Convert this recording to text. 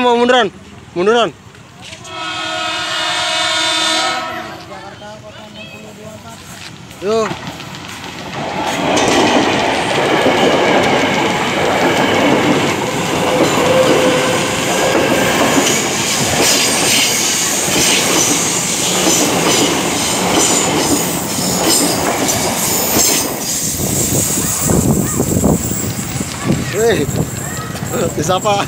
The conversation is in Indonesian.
mau munduran. Munduran. Yuk eh, Hei, disapa.